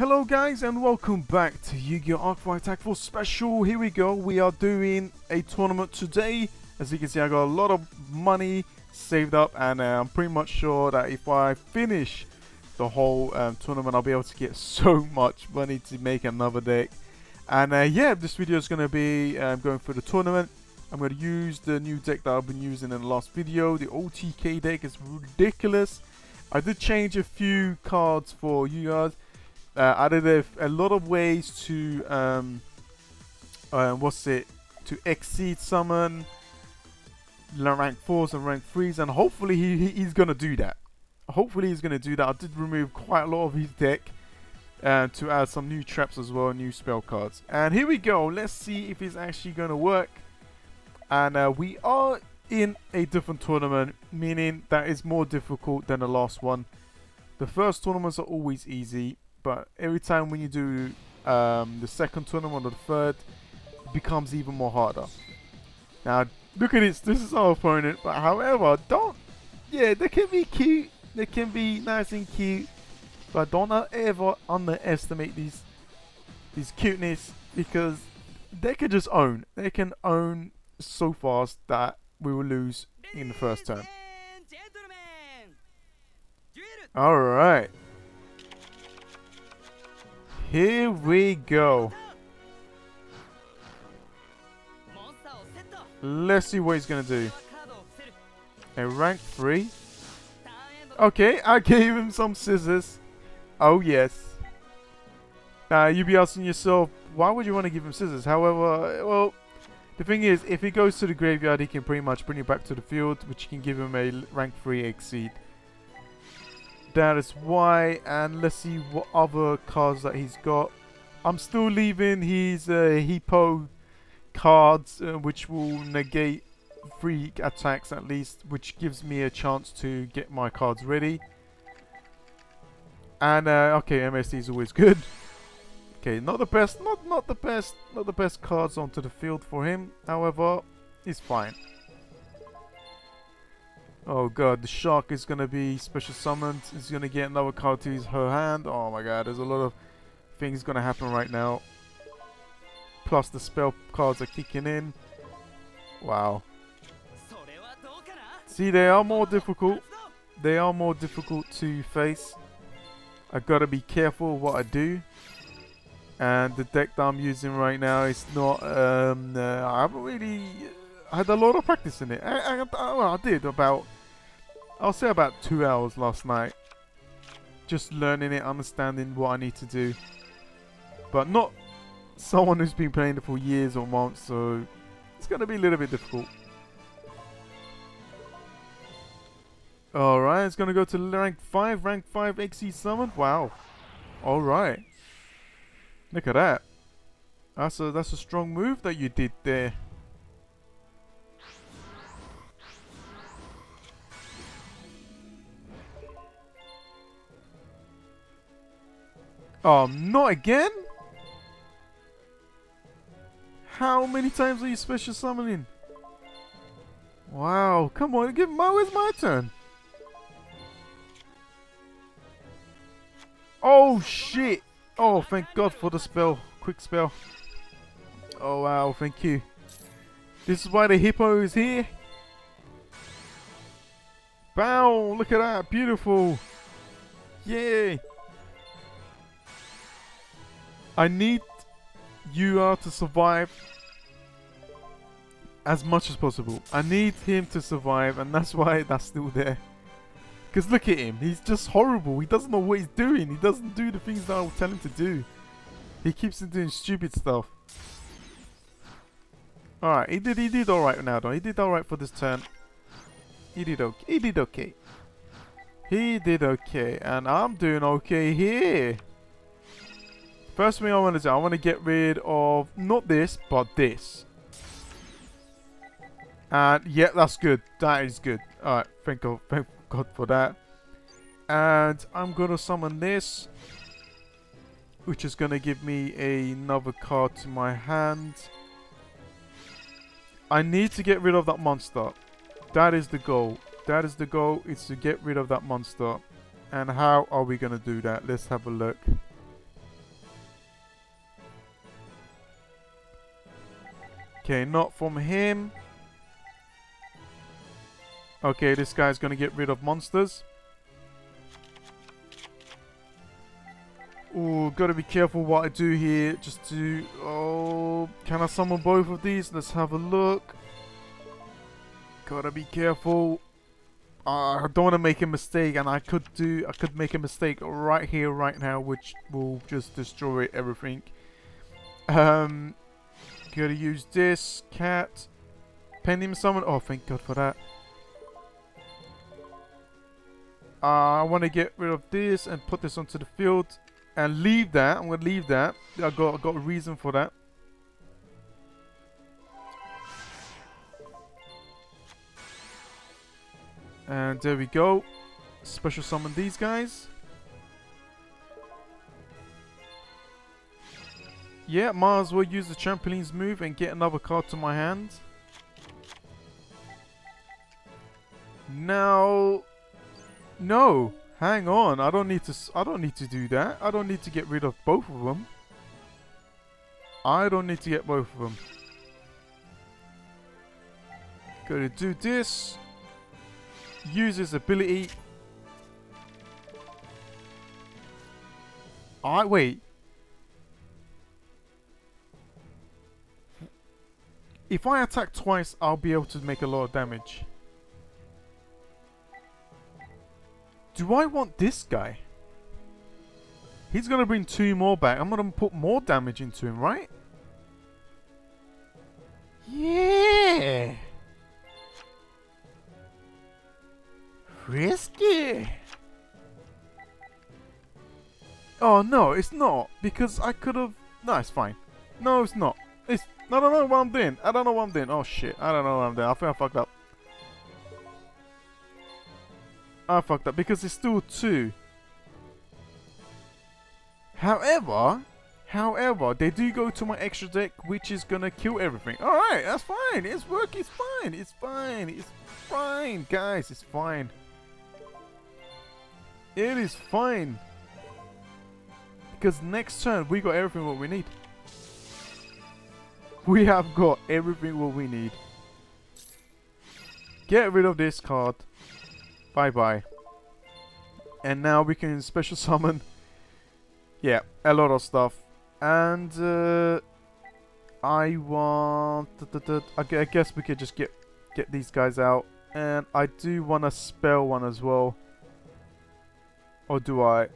Hello guys and welcome back to Yu-Gi-Oh! Attack Force Special. Here we go. We are doing a tournament today. As you can see I got a lot of money saved up and uh, I'm pretty much sure that if I finish the whole um, tournament I'll be able to get so much money to make another deck. And uh, yeah, this video is going to be um, going through the tournament. I'm going to use the new deck that I've been using in the last video. The OTK deck is ridiculous. I did change a few cards for you guys. Uh, did a, a, lot of ways to, um, uh, what's it, to exceed summon rank 4s and rank 3s and hopefully he, he he's going to do that. Hopefully he's going to do that. I did remove quite a lot of his deck uh, to add some new traps as well, new spell cards. And here we go. Let's see if it's actually going to work. And uh, we are in a different tournament, meaning that is more difficult than the last one. The first tournaments are always easy, but every time when you do um, the second tournament or the third, it becomes even more harder. Now, look at this. This is our opponent, but however, don't... Yeah, they can be cute. They can be nice and cute. But don't ever underestimate these these cuteness because they can just own. They can own so fast that we will lose in the first turn. Alright. Here we go. Let's see what he's going to do. A rank 3. Okay, I gave him some scissors. Oh, yes. Now, you'd be asking yourself, why would you want to give him scissors? However, well, the thing is, if he goes to the graveyard, he can pretty much bring it back to the field, which can give him a rank 3 exceed. Is why, and let's see what other cards that he's got. I'm still leaving his uh, Hippo cards, uh, which will negate three attacks at least, which gives me a chance to get my cards ready. And, uh, okay, MST is always good. Okay, not the best, not not the best, not the best cards onto the field for him. However, he's fine. Oh god, the shark is gonna be special summoned. He's gonna get another card to his her hand. Oh my god, there's a lot of things gonna happen right now. Plus the spell cards are kicking in. Wow. See, they are more difficult. They are more difficult to face. I gotta be careful what I do and the deck that I'm using right now is not. Um, uh, I haven't really had a lot of practice in it. I, I, I, well, I did about. I'll say about two hours last night, just learning it, understanding what I need to do, but not someone who's been playing it for years or months. So it's going to be a little bit difficult. Alright, it's going to go to rank 5, rank 5 exceed Summon. Wow. Alright. Look at that. That's a that's a strong move that you did there. Oh, not again? How many times are you special summoning? Wow, come on, give my my turn? Oh shit! Oh, thank God for the spell. Quick spell. Oh, wow. Thank you. This is why the hippo is here. Bow. Look at that. Beautiful. Yay. I need Yuya to survive as much as possible. I need him to survive and that's why that's still there. Because look at him. He's just horrible. He doesn't know what he's doing. He doesn't do the things that I will tell him to do. He keeps doing stupid stuff. Alright, he did he did alright now though. He did alright for this turn. He did okay. He did okay. He did okay. And I'm doing okay here. First thing I want to do, I want to get rid of not this, but this. And yeah, that's good. That is good. Alright, thank God. Thank God for that. And I'm gonna summon this. Which is gonna give me another card to my hand. I need to get rid of that monster. That is the goal. That is the goal, is to get rid of that monster. And how are we gonna do that? Let's have a look. Okay, not from him. Okay, this guy's gonna get rid of monsters. Oh, gotta be careful what I do here. Just to... Oh, can I summon both of these? Let's have a look. Gotta be careful. Uh, I don't want to make a mistake, and I could do... I could make a mistake right here, right now, which will just destroy everything. Um, gotta use this. Cat. Pendulum summon. Oh, thank God for that. Uh, I want to get rid of this and put this onto the field and leave that. I'm gonna leave that. I got I got a reason for that. And there we go. Special summon these guys. Yeah, might as well use the trampoline's move and get another card to my hand. Now, no. Hang on, I don't need to. I don't need to do that. I don't need to get rid of both of them. I don't need to get both of them. Go to do this. Use his ability. I wait. If I attack twice, I'll be able to make a lot of damage. Do I want this guy? He's going to bring two more back. I'm going to put more damage into him, right? Yeah! Risky! Oh, no, it's not. Because I could have... No, it's fine. No, it's not. It's... I don't know what I'm doing. I don't know what I'm doing. Oh, shit. I don't know what I'm doing. I think I fucked up. I fucked up because it's still two. However, however, they do go to my extra deck, which is gonna kill everything. All right, that's fine. It's working. It's fine. It's fine. It's fine, guys. It's fine. It is fine. Because next turn we got everything what we need. We have got everything what we need. Get rid of this card. Bye bye. And now we can special summon. Yeah, a lot of stuff. And uh, I want. I guess we could just get get these guys out. And I do want to spell one as well. Or do I?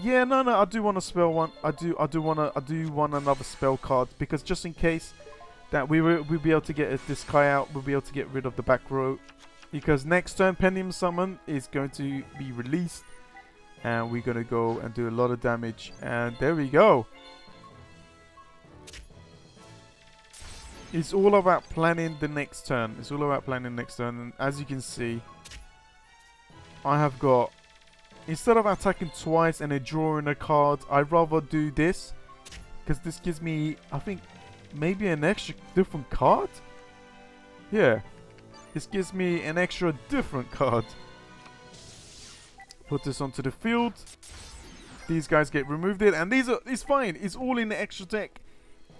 Yeah, no, no, I do want to spell one. I do, I do want to, I do want another spell card because just in case that we will, we'll be able to get this guy out, we'll be able to get rid of the back row because next turn Pendulum Summon is going to be released and we're going to go and do a lot of damage and there we go. It's all about planning the next turn. It's all about planning the next turn and as you can see I have got instead of attacking twice and then drawing a card I'd rather do this because this gives me I think maybe an extra different card yeah this gives me an extra different card. Put this onto the field. These guys get removed it, and these are it's fine. It's all in the extra deck,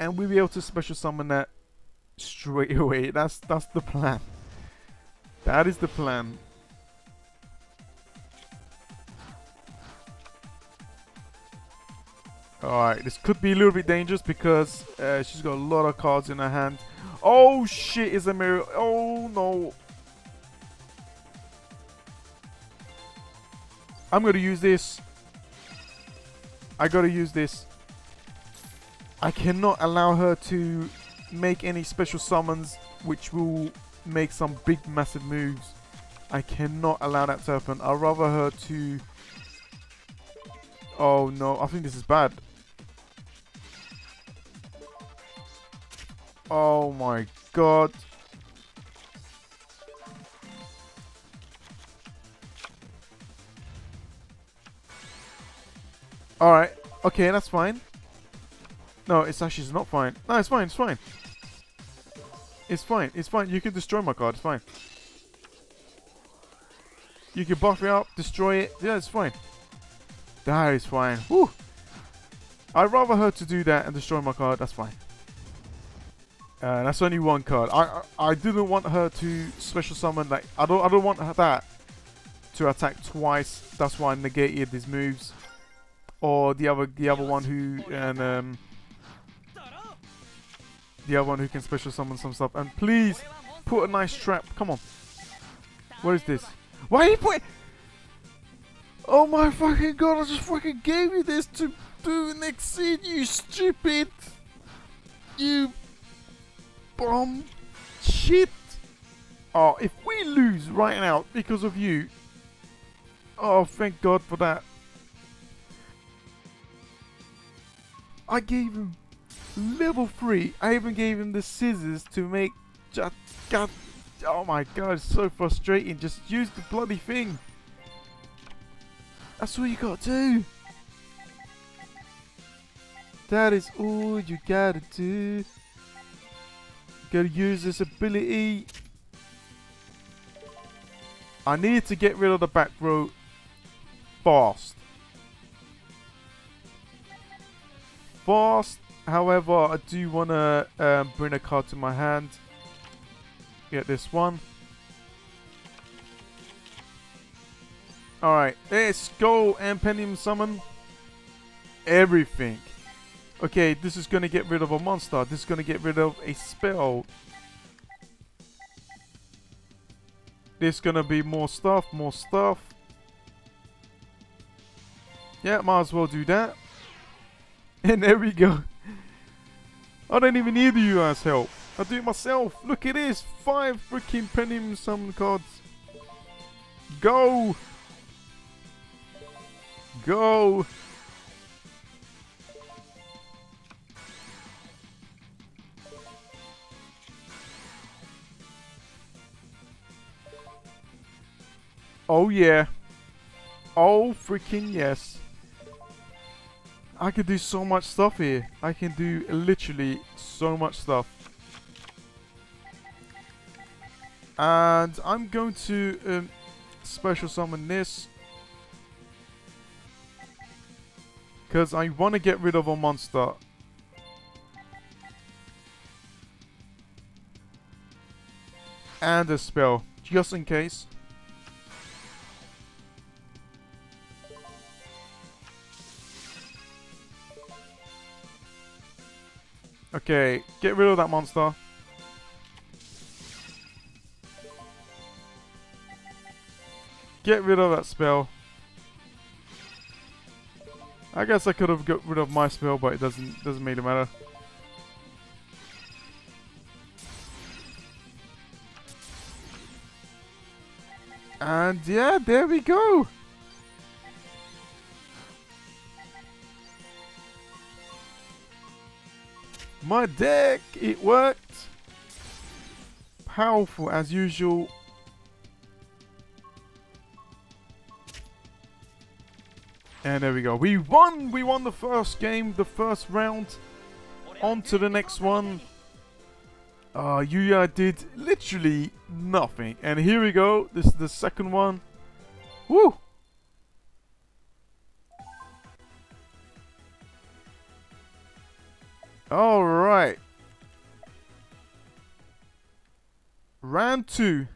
and we'll be able to special summon that straight away. That's that's the plan. That is the plan. Alright, this could be a little bit dangerous because uh, she's got a lot of cards in her hand. Oh shit, is a mirror. Oh no. I'm gonna use this. I gotta use this. I cannot allow her to make any special summons which will make some big massive moves. I cannot allow that to happen. I'd rather her to... Oh no, I think this is bad. Oh my god. Alright. Okay, that's fine. No, it's actually not fine. No, it's fine, it's fine. It's fine, it's fine. You can destroy my card, it's fine. You can buff it up, destroy it. Yeah, it's fine. That is fine. Woo! I'd rather her to do that and destroy my card, that's fine. Uh, that's only one card. I, I I didn't want her to special summon like I don't I don't want that to attack twice. That's why I negated these moves. Or the other the other one who and um the other one who can special summon some stuff. And please put a nice trap. Come on. What is this? Why are you putting? Oh my fucking god! I just fucking gave you this to do an exceed. You stupid. You bomb shit. Oh, if we lose right now because of you. Oh, thank God for that. I gave him level 3. I even gave him the scissors to make... Just, God, oh my god, it's so frustrating. Just use the bloody thing. That's all you gotta do. That is all you gotta do. Gotta use this ability. I need to get rid of the back row fast. Fast. However, I do want to um, bring a card to my hand. Get this one. Alright, let's go Empennium Summon. Everything. Okay, this is to get rid of a monster. This is to get rid of a spell. There's to be more stuff, more stuff. Yeah, might as well do that. And there we go. I don't even need you guys' help. I do it myself. Look at this. Five freaking Empennium summon cards. Go. Go. Oh yeah. Oh freaking yes. I can do so much stuff here. I can do literally so much stuff. And I'm going to um, special summon this. Because I want to get rid of a monster. And a spell. Just in case. Okay, get rid of that monster. Get rid of that spell. I guess I could have got rid of my spell, but it doesn't doesn't really matter. And yeah, there we go. My deck, it worked. Powerful as usual. And there we go. We won! We won the first game, the first round. On to the next one. Uh, Yuya did literally nothing. And here we go. This is the second one. Woo! Alright. Round two.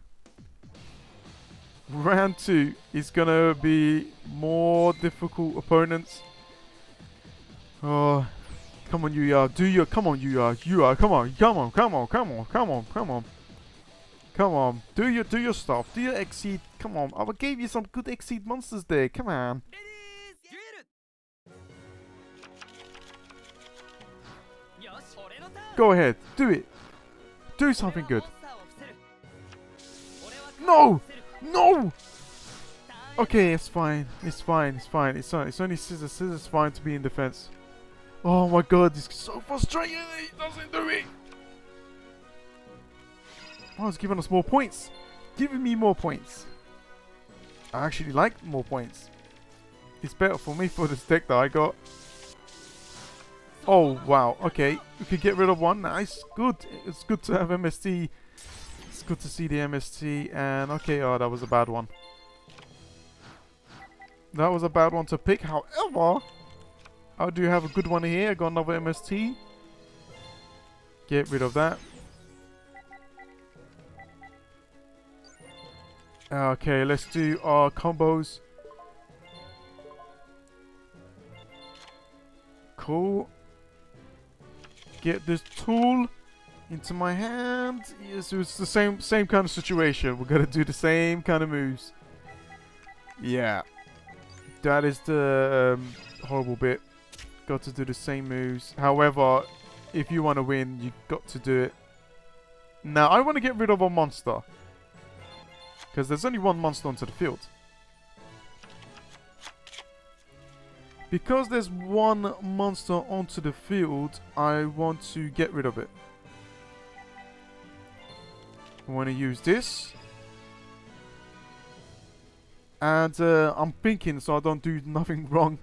Round two is gonna be more difficult opponents. Oh, come on, you are. Do your. Come on, you are. You are. Come on. Come on. Come on. Come on. Come on. Come on. Come on. Do your. Do your stuff. Do your exceed. Come on. I gave you some good exceed monsters there. Come on. Go ahead. Do it. Do something good. No! No! Okay, it's fine. It's fine. It's fine. It's. It's only scissors. Scissors fine to be in defense. Oh my god, is so frustrating. He doesn't do it. Oh, it's giving us more points. Giving me more points. I actually like more points. It's better for me for this deck that I got. Oh, wow. Okay, we could get rid of one. Nice. Good. It's good to have MST. It's good to see the MST. And okay, oh, that was a bad one. That was a bad one to pick. However, I do have a good one here. Got another MST. Get rid of that. Okay, let's do our combos. Cool. Get this tool into my hand. Yes, it's the same same kind of situation. We're gonna do the same kind of moves. Yeah. That is the um, horrible bit. Got to do the same moves. However, if you want to win, you got to do it. Now, I want to get rid of a monster. Because there's only one monster onto the field. Because there's one monster onto the field, I want to get rid of it. I want to use this. And uh, I'm thinking so I don't do nothing wrong.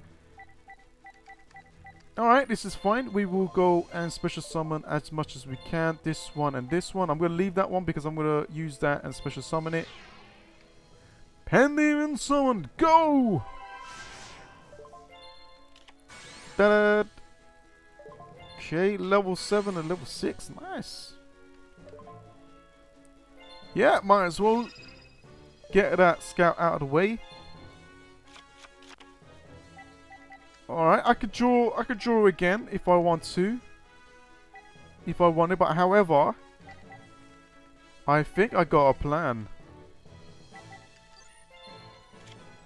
Alright, this is fine. We will go and special summon as much as we can. This one and this one. I'm going to leave that one because I'm going to use that and special summon it. Pendulum summon, go! Okay, level 7 and level 6. Nice. Yeah, might as well get that scout out of the way. Alright, I could draw I could draw again if I want to. If I wanted, but however I think I got a plan.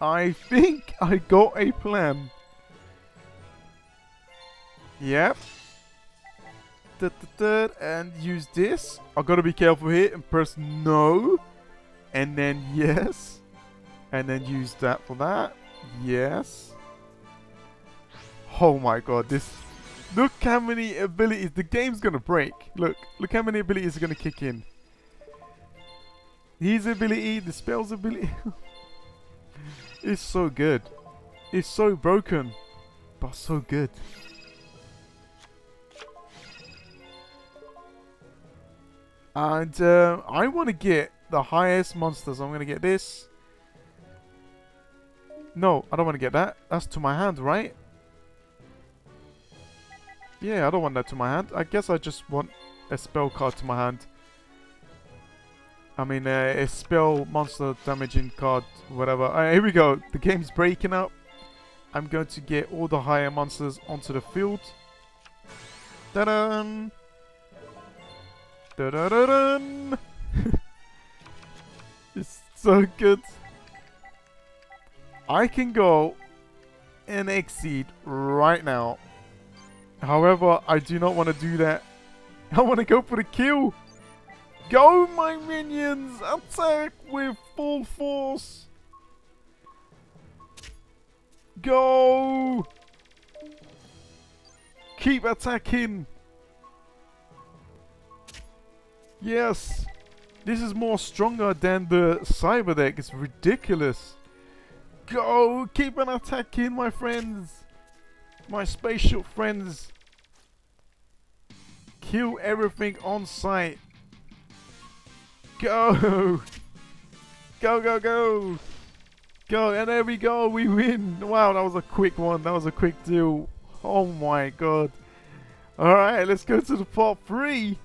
I think I got a plan. Yep. And use this. I gotta be careful here and press no. And then yes. And then use that for that. Yes. Oh my god, this... Look how many abilities... The game's gonna break. Look, look how many abilities are gonna kick in. His ability, the spell's ability. it's so good. It's so broken, but so good. And uh, I want to get the highest monsters. I'm going to get this. No, I don't want to get that. That's to my hand, right? Yeah, I don't want that to my hand. I guess I just want a spell card to my hand. I mean, uh, a spell monster damaging card, whatever. Here we go. The game's breaking up. I'm going to get all the higher monsters onto the field. Ta-da! Da-da-da-dun! it's so good. I can go and exceed right now. However, I do not want to do that. I want to go for the kill. Go, my minions! Attack with full force! Go! Keep attacking! Yes! This is more stronger than the cyber deck. It's ridiculous. Go! Keep on attacking, my friends! My spaceship friends! Kill everything on sight. Go! Go, go, go! Go, and there we go, we win! Wow, that was a quick one, that was a quick deal. Oh my god. Alright, let's go to the part 3.